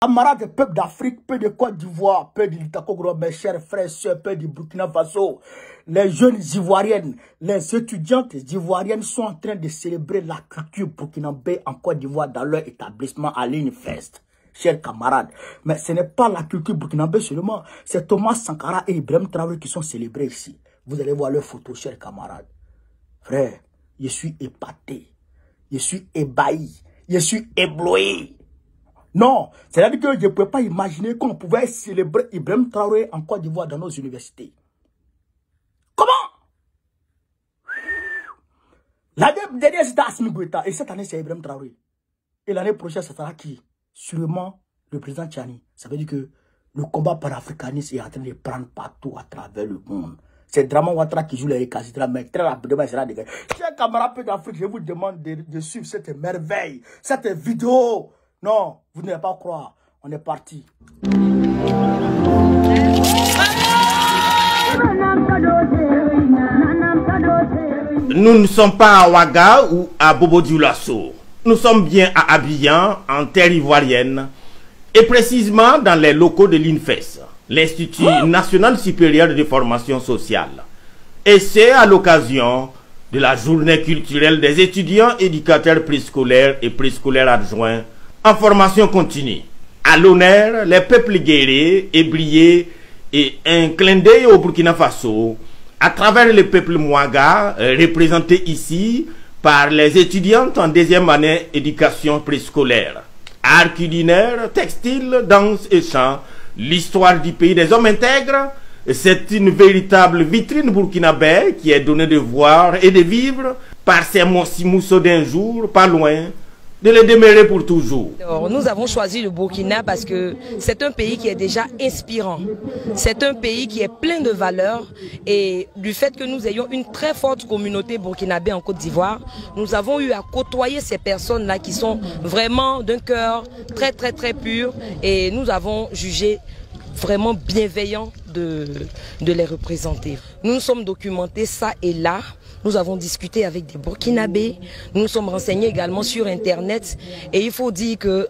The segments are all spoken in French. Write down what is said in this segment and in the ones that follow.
Camarades des peuples d'Afrique, peu de Côte d'Ivoire, peu de l'Itakogro, mes chers frères, sœurs, peu du Burkina Faso, les jeunes ivoiriennes, les étudiantes ivoiriennes sont en train de célébrer la culture burkinabé en Côte d'Ivoire dans leur établissement à l'Unifest. Chers camarades, mais ce n'est pas la culture burkinabé seulement, c'est Thomas Sankara et Ibrahim Traoré qui sont célébrés ici. Vous allez voir leurs photos, chers camarades. Frère, je suis épaté, je suis ébahi, je suis ébloui. Non, c'est-à-dire que je ne pouvais pas imaginer qu'on pouvait célébrer Ibrahim Traoré en Côte d'Ivoire dans nos universités. Comment? L'année dernière, c'était Goïta et cette année, c'est Ibrahim Traoré. Et l'année prochaine, ça sera qui? Sûrement le président Tchani. Ça veut dire que le combat panafricaniste est en train de prendre partout à travers le monde. C'est Draman Ouattara qui joue les récalcitrants, mais très rapidement, il sera dégagé. Chers camarades d'Afrique, je vous demande de, de suivre cette merveille, cette vidéo. Non, vous n'allez pas croire. On est parti. Nous ne sommes pas à Ouaga ou à Bobo Dioulasso. Nous sommes bien à Abidjan, en terre ivoirienne, et précisément dans les locaux de l'INFES, l'Institut national supérieur de formation sociale. Et c'est à l'occasion de la journée culturelle des étudiants éducateurs préscolaires et préscolaires adjoints formation continue. À l'honneur, les peuples guerriers et brillés et un clin d'œil au Burkina Faso à travers le peuple Mouaga, représenté ici par les étudiantes en deuxième année éducation préscolaire. Art culinaire, textile, danse et chant, l'histoire du pays des hommes intègres, c'est une véritable vitrine burkinabé qui est donnée de voir et de vivre par ces mousseaux d'un jour, pas loin de les demeurer pour toujours. Nous avons choisi le Burkina parce que c'est un pays qui est déjà inspirant. C'est un pays qui est plein de valeurs et du fait que nous ayons une très forte communauté burkinabé en Côte d'Ivoire, nous avons eu à côtoyer ces personnes-là qui sont vraiment d'un cœur très très très pur et nous avons jugé vraiment bienveillant de, de les représenter. Nous nous sommes documentés ça et là. Nous avons discuté avec des Burkinabés, nous nous sommes renseignés également sur Internet. Et il faut dire que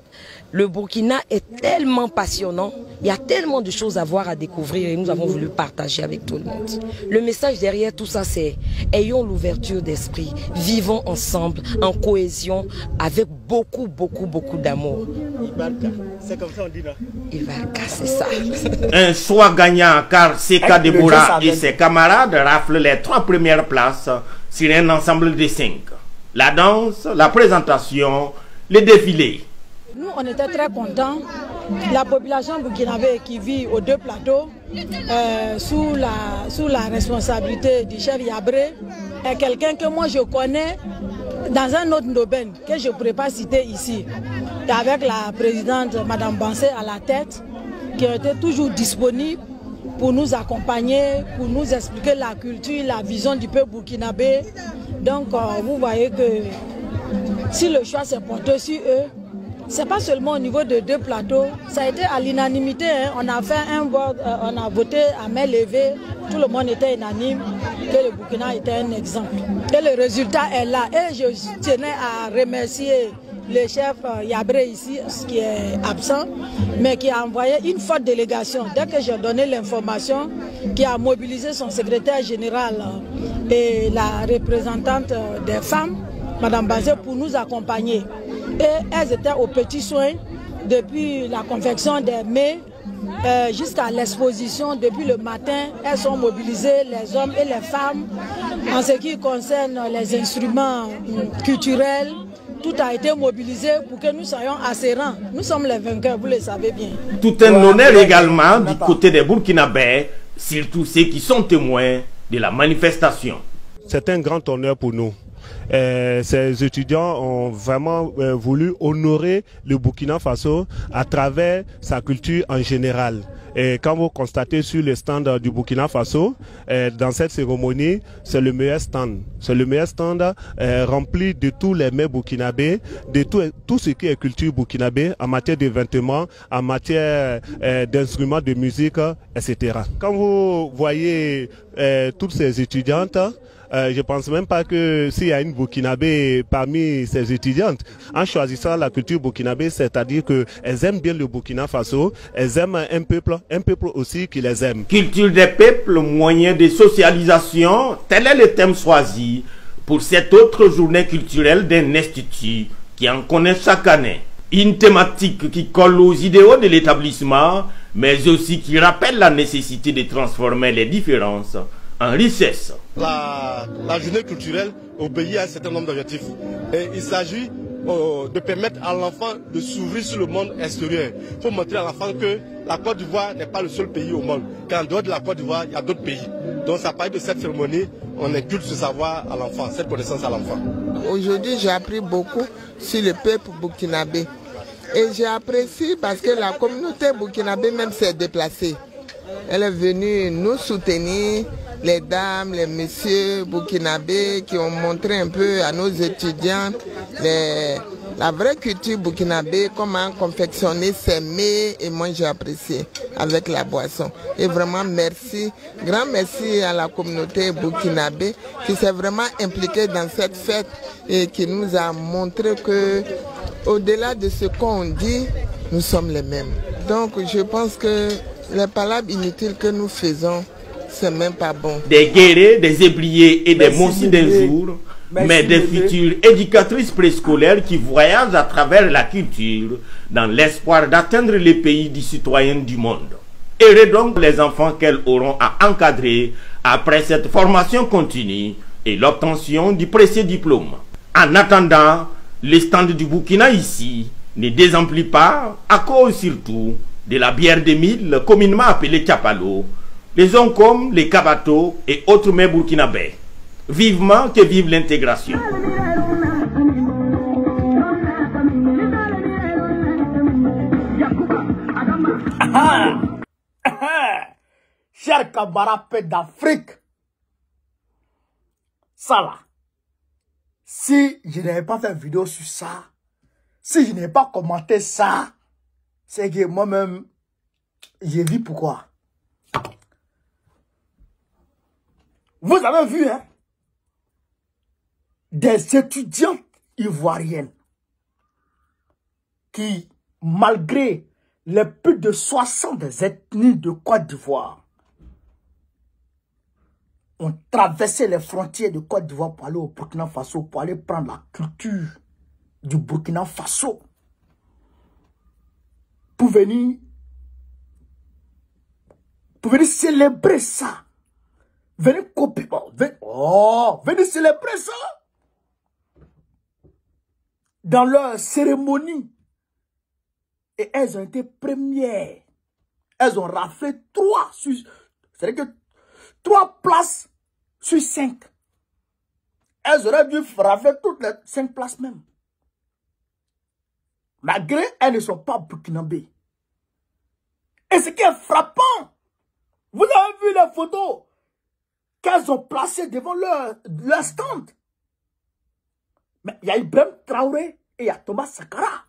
le Burkina est tellement passionnant, il y a tellement de choses à voir, à découvrir et nous avons voulu partager avec tout le monde. Le message derrière tout ça c'est ayons l'ouverture d'esprit, vivons ensemble en cohésion avec beaucoup, beaucoup, beaucoup d'amour. Ibarka, c'est comme ça on dit là. Ibarka, c'est ça. Un choix gagnant car Seka Deborah et ses camarades raflent les trois premières places sur un ensemble de cinq. La danse, la présentation, le défilé. Nous, on était très contents. La population burkinabé qui vit aux deux plateaux, euh, sous, la, sous la responsabilité du chef Yabré, est quelqu'un que moi je connais dans un autre domaine que je ne pourrais pas citer ici. Avec la présidente Madame Bansé à la tête, qui été toujours disponible pour nous accompagner, pour nous expliquer la culture, la vision du peuple burkinabé. Donc, euh, vous voyez que si le choix s'est porté sur eux, c'est pas seulement au niveau de deux plateaux, ça a été à l'unanimité. Hein. On a fait un vote, euh, on a voté à main levée, tout le monde était unanime que le Burkina était un exemple. Et le résultat est là. Et je tenais à remercier le chef euh, Yabré ici, qui est absent, mais qui a envoyé une forte délégation. Dès que j'ai donné l'information, qui a mobilisé son secrétaire général euh, et la représentante des femmes, Madame Bazé, pour nous accompagner et elles étaient aux petits soins depuis la confection des mets euh, jusqu'à l'exposition. Depuis le matin, elles sont mobilisées, les hommes et les femmes, en ce qui concerne les instruments culturels. Tout a été mobilisé pour que nous soyons assez rangs. Nous sommes les vainqueurs, vous le savez bien. Tout un honneur également du côté des Burkinabés, surtout ceux qui sont témoins de la manifestation. C'est un grand honneur pour nous. Euh, ces étudiants ont vraiment euh, voulu honorer le Burkina Faso à travers sa culture en général. Et quand vous constatez sur le stand du Burkina Faso, euh, dans cette cérémonie, c'est le meilleur stand. C'est le meilleur stand rempli de tous les mets burkinabés, de tout, tout ce qui est culture burkinabé en matière de vêtements, en matière d'instruments de musique, etc. Quand vous voyez toutes ces étudiantes, Euh, je pense même pas que s'il y a une Burkinabé parmi ces étudiantes, en choisissant la culture burkinabé, c'est-à-dire que elles aiment bien le Burkina Faso, elles aiment un peuple, un peuple aussi qui les aime. Culture des peuples, moyen de socialisation, tel est le thème choisi pour cette autre journée culturelle d'un institut qui en connaît chaque année. Une thématique qui colle aux idéaux de l'établissement, mais aussi qui rappelle la nécessité de transformer les différences en richesse. La, la journée culturelle obéit à un certain nombre d'objectifs. Et il s'agit euh, de permettre à l'enfant de s'ouvrir sur le monde extérieur. Il faut montrer à l'enfant que la Côte d'Ivoire n'est pas le seul pays au monde. Qu'en dehors de la Côte d'Ivoire, il y a d'autres pays. Donc, ça parle de cette cérémonie, on inculte ce savoir à l'enfant, cette connaissance à l'enfant. Aujourd'hui, j'ai appris beaucoup sur le peuple burkinabé. Et j'ai apprécié parce que la communauté burkinabé même s'est déplacée. Elle est venue nous soutenir, les dames, les messieurs burkinabés qui ont montré un peu à nos étudiants la vraie culture burkinabé, comment confectionner ses mets et moi j'ai apprécié avec la boisson. Et vraiment merci, grand merci à la communauté burkinabé qui s'est vraiment impliquée dans cette fête et qui nous a montré que au-delà de ce qu'on dit, nous sommes les mêmes. Donc je pense que les palabres inutiles que nous faisons, c'est même pas bon. Des guerriers, des ébliers et des moussis d'un jour, mais des futures éducatrices préscolaires qui voyagent à travers la culture dans l'espoir d'atteindre les pays du citoyen du monde. Et donc les enfants qu'elles auront à encadrer après cette formation continue et l'obtention du précieux diplôme. En attendant, les stands du Burkina ici ne désemplit pas à cause surtout de la bière des mille communément appelée Chapalo, les comme les Kabato et autres mets burkinabés. Vivement que vive l'intégration. Cher camarades d'Afrique, ça là, si je n'avais pas fait vidéo sur ça, si je n'avais pas commenté ça, c'est que moi-même, j'ai vu pourquoi. Vous avez vu, hein, des étudiantes ivoiriennes qui, malgré les plus de 60 ethnies de Côte d'Ivoire, ont traversé les frontières de Côte d'Ivoire pour aller au Burkina Faso, pour aller prendre la culture du Burkina Faso, venir, pour venir célébrer ça? Venez copier, oh, venez célébrer ça. Dans leur cérémonie. Et elles ont été premières. Elles ont raflé trois c'est-à-dire que trois places sur cinq. Elles auraient dû rafler toutes les cinq places même. Malgré elles ne sont pas burkinabées. Et ce qui est frappant, vous avez vu les photos qu'elles ont placées devant leur, leur stand. Mais il y a Ibrahim Traoré et il y a Thomas Sakara.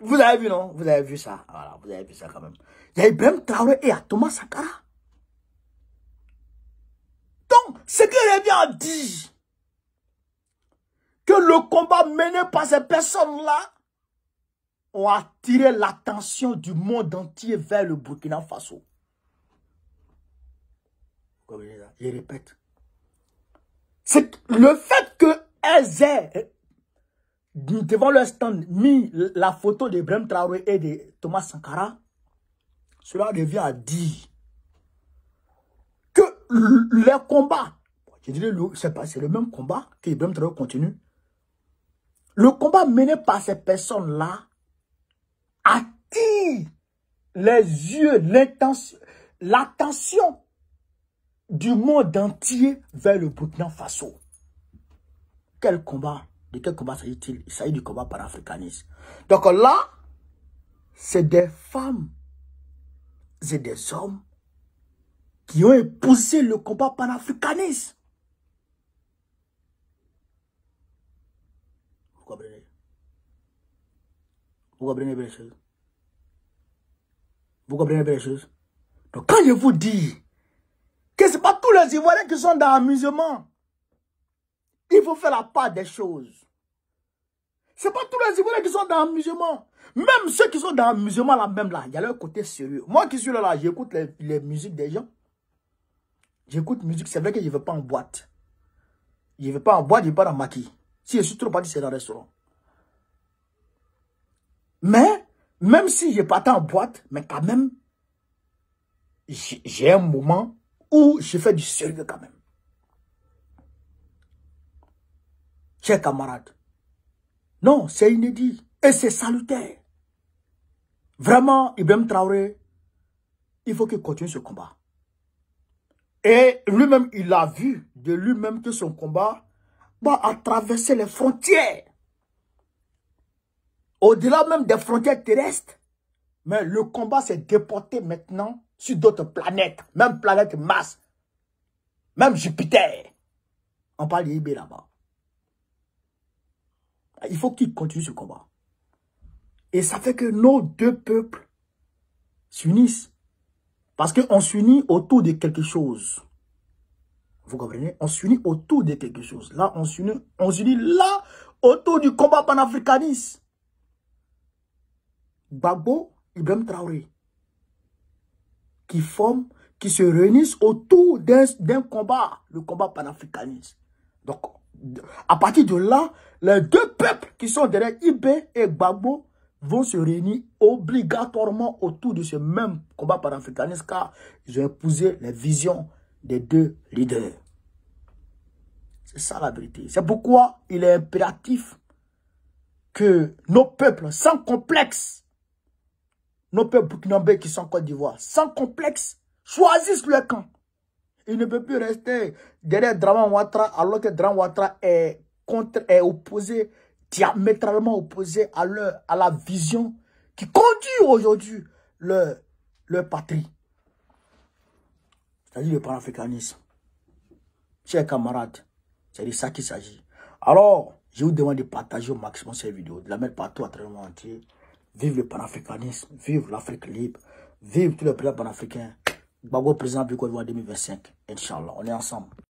Vous avez vu, non? Vous avez vu ça? Voilà, vous avez vu ça quand même. Il y a Ibrahim Traoré et il y a Thomas Sakara. Donc, ce que revient dit, que le combat mené par ces personnes-là ont attiré l'attention du monde entier vers le Burkina Faso. Je répète. C'est le fait qu'elles aient, devant leur stand, mis la photo de Brem Traoré et de Thomas Sankara, cela revient à dire que les combats, je dirais, c'est le même combat que Ibrahim Traoré continue. Le combat mené par ces personnes-là attire les yeux, l'attention du monde entier vers le Burkina Faso. Quel combat De quel combat s'agit-il? Il s'agit du combat panafricaniste. Donc là, c'est des femmes et des hommes qui ont épousé le combat panafricaniste. Vous comprenez? Vous comprenez bien les choses? Vous comprenez bien les choses? Donc quand je vous dis Que ce pas tous les Ivoiriens qui sont dans l'amusement. Il faut faire la part des choses. Ce pas tous les Ivoiriens qui sont dans l'amusement. Même ceux qui sont dans l'amusement là même là, il y a leur côté sérieux. Moi qui suis là, là j'écoute les, les, musiques des gens. J'écoute musique, c'est vrai que je ne vais pas en boîte. Je ne vais pas en boîte, je ne vais pas dans maquis. Si je suis trop parti, c'est dans le restaurant. Mais, même si je pas en boîte, mais quand même, j'ai un moment où je fais du sérieux quand même. Chers camarades, non, c'est inédit et c'est salutaire. Vraiment, Ibrahim Traoré, il faut qu'il continue ce combat. Et lui-même, il a vu de lui-même que son combat va traverser les frontières. Au-delà même des frontières terrestres. Mais le combat s'est déporté maintenant sur d'autres planètes. Même planète Mars. Même Jupiter. On parle d'IB là-bas. Il faut qu'il continue ce combat. Et ça fait que nos deux peuples s'unissent. Parce qu'on s'unit autour de quelque chose. Vous comprenez? On s'unit autour de quelque chose. Là, on s'unit, on s'unit là autour du combat panafricaniste. Babo, Ibrahim Traoré, qui forment, qui se réunissent autour d'un combat, le combat panafricaniste. Donc, à partir de là, les deux peuples qui sont derrière Ibé et Gbagbo vont se réunir obligatoirement autour de ce même combat panafricaniste car ils ont épousé les visions des deux leaders. C'est ça la vérité. C'est pourquoi il est impératif que nos peuples, sans complexe, nos peuples burkinabés qui sont en Côte d'Ivoire, sans complexe, choisissent le camp. Il ne peut plus rester derrière Draman Ouattara alors que Draman Ouattara est, contre, est opposé, diamétralement opposé à, leur, à la vision qui conduit aujourd'hui leur, leur patrie. C'est-à-dire le panafricanisme. Chers camarades, c'est de ça qu'il s'agit. Alors, je vous demande de partager au maximum cette vidéo, de la mettre partout à travers le monde entier. Vive le panafricanisme, vive l'Afrique libre, vive tous les pays panafricains. Bago président du Côte d'Ivoire 2025. Inch'Allah, on est ensemble.